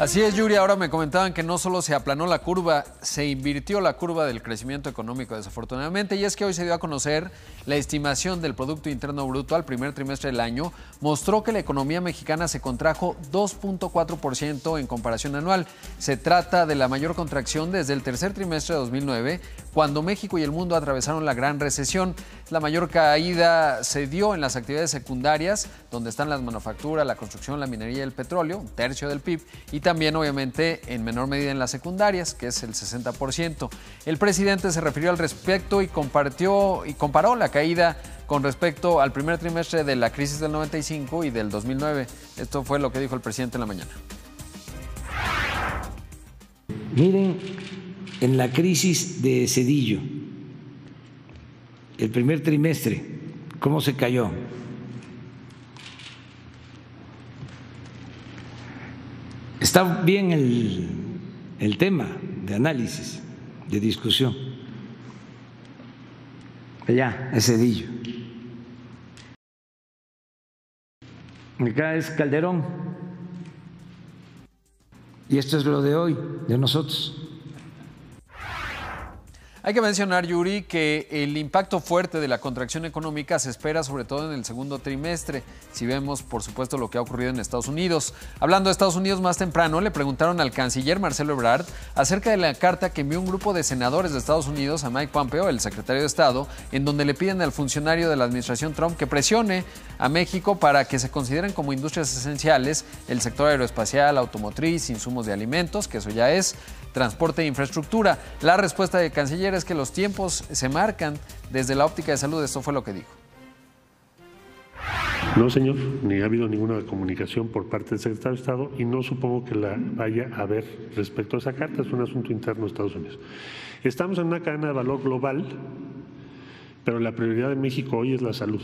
Así es, Yuri. Ahora me comentaban que no solo se aplanó la curva, se invirtió la curva del crecimiento económico, desafortunadamente. Y es que hoy se dio a conocer la estimación del Producto Interno Bruto al primer trimestre del año. Mostró que la economía mexicana se contrajo 2.4% en comparación anual. Se trata de la mayor contracción desde el tercer trimestre de 2009, cuando México y el mundo atravesaron la gran recesión. La mayor caída se dio en las actividades secundarias, donde están las manufacturas, la construcción, la minería y el petróleo, un tercio del PIB, y también obviamente en menor medida en las secundarias, que es el 60%. El presidente se refirió al respecto y compartió y comparó la caída con respecto al primer trimestre de la crisis del 95 y del 2009. Esto fue lo que dijo el presidente en la mañana. Miren, en la crisis de Cedillo, el primer trimestre, ¿cómo se cayó? Está bien el, el tema de análisis, de discusión. Allá, es Cedillo. Acá es Calderón. Y esto es lo de hoy, de nosotros. Hay que mencionar, Yuri, que el impacto fuerte de la contracción económica se espera sobre todo en el segundo trimestre, si vemos, por supuesto, lo que ha ocurrido en Estados Unidos. Hablando de Estados Unidos más temprano, le preguntaron al canciller Marcelo Ebrard acerca de la carta que envió un grupo de senadores de Estados Unidos a Mike Pompeo, el secretario de Estado, en donde le piden al funcionario de la administración Trump que presione a México para que se consideren como industrias esenciales el sector aeroespacial, automotriz, insumos de alimentos, que eso ya es, transporte e infraestructura. La respuesta del canciller es que los tiempos se marcan desde la óptica de salud. Esto fue lo que dijo. No, señor, ni ha habido ninguna comunicación por parte del secretario de Estado y no supongo que la vaya a haber respecto a esa carta, es un asunto interno de Estados Unidos. Estamos en una cadena de valor global, pero la prioridad de México hoy es la salud.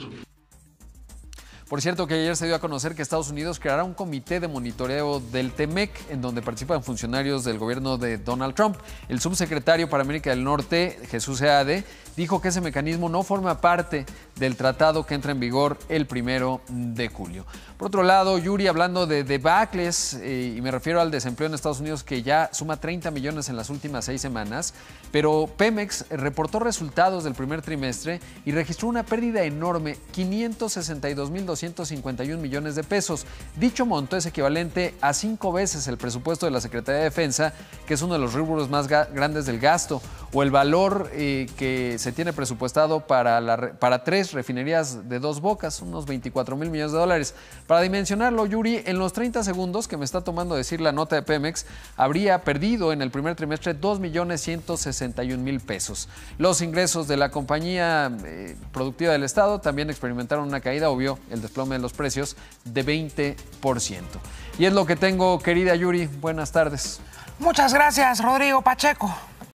Por cierto, que ayer se dio a conocer que Estados Unidos creará un comité de monitoreo del TEMEC, en donde participan funcionarios del gobierno de Donald Trump. El subsecretario para América del Norte, Jesús Seade, dijo que ese mecanismo no forma parte del tratado que entra en vigor el primero de julio. Por otro lado, Yuri, hablando de debacles, eh, y me refiero al desempleo en Estados Unidos que ya suma 30 millones en las últimas seis semanas, pero Pemex reportó resultados del primer trimestre y registró una pérdida enorme, 562.251 millones de pesos. Dicho monto es equivalente a cinco veces el presupuesto de la Secretaría de Defensa, que es uno de los rubros más grandes del gasto, o el valor eh, que se tiene presupuestado para, para tres refinerías de dos bocas, unos 24 mil millones de dólares. Para dimensionarlo, Yuri, en los 30 segundos que me está tomando decir la nota de Pemex, habría perdido en el primer trimestre 2 millones 161 mil pesos. Los ingresos de la compañía eh, productiva del Estado también experimentaron una caída, obvio, el desplome de los precios de 20%. Y es lo que tengo, querida Yuri. Buenas tardes. Muchas gracias, Rodrigo Pacheco.